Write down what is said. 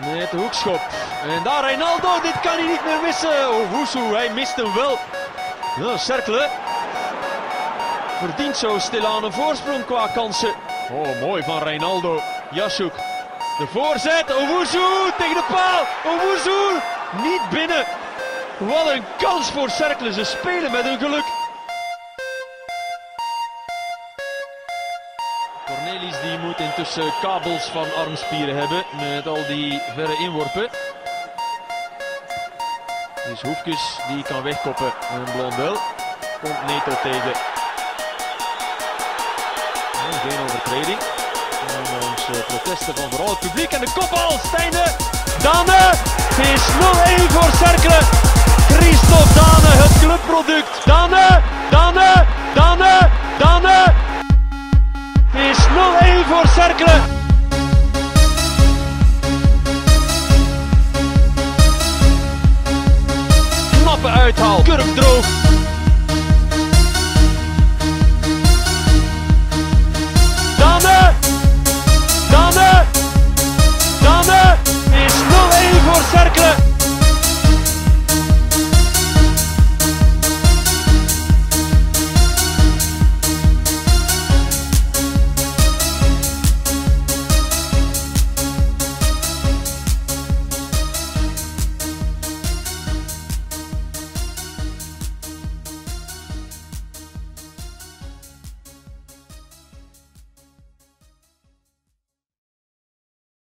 met de hoekschop. En daar Reinaldo, dit kan hij niet meer missen. Owusu, hij mist hem wel. Ja, Cercle Verdient zo stilaan een voorsprong qua kansen. Oh, mooi van Reinaldo. Jasuk. De voorzet. Owusu tegen de paal. Owusu niet binnen. Wat een kans voor Cercle. Ze spelen met hun geluk. Die moet intussen kabels van armspieren hebben met al die verre inworpen. Dus Hoefkes die kan wegkoppen en Blondel komt Neto tegen. Geen overtreding. Ondanks uh, protesten van vooral het publiek en de kopbal, Steinde, het is 0-1 voor Cercle. 0-1 voor Cercle. Knappe uithaal, kurkdroog.